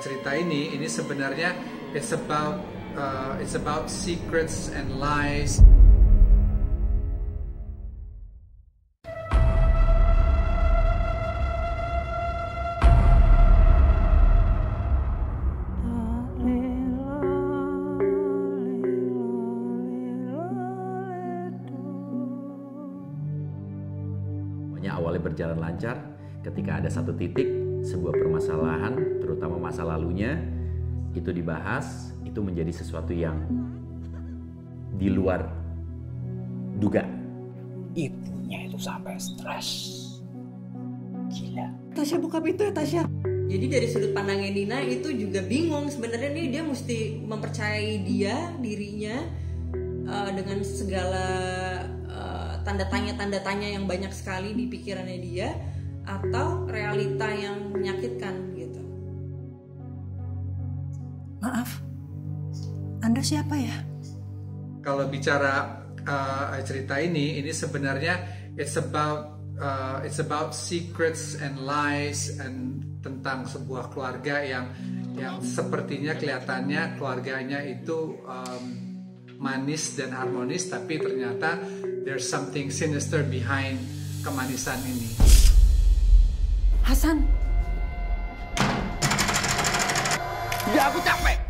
cerita ini ini sebenarnya it's about uh, it's about secrets and lies. Awalnya berjalan lancar ketika ada satu titik sebuah permasalahan terutama masa lalunya itu dibahas itu menjadi sesuatu yang di luar duga Ibunya itu sampai stres. Gila. Tasya buka pintu ya Tasya. Jadi dari sudut pandangnya Nina itu juga bingung sebenarnya nih dia mesti mempercayai dia dirinya uh, dengan segala uh, tanda tanya tanda tanya yang banyak sekali di pikirannya dia atau realita yang menyakitkan gitu. Maaf. Anda siapa ya? Kalau bicara uh, cerita ini ini sebenarnya it's about uh, it's about secrets and lies and tentang sebuah keluarga yang yang sepertinya kelihatannya keluarganya itu um, manis dan harmonis tapi ternyata there's something sinister behind kemanisan ini. Hasan. Ya aku capek.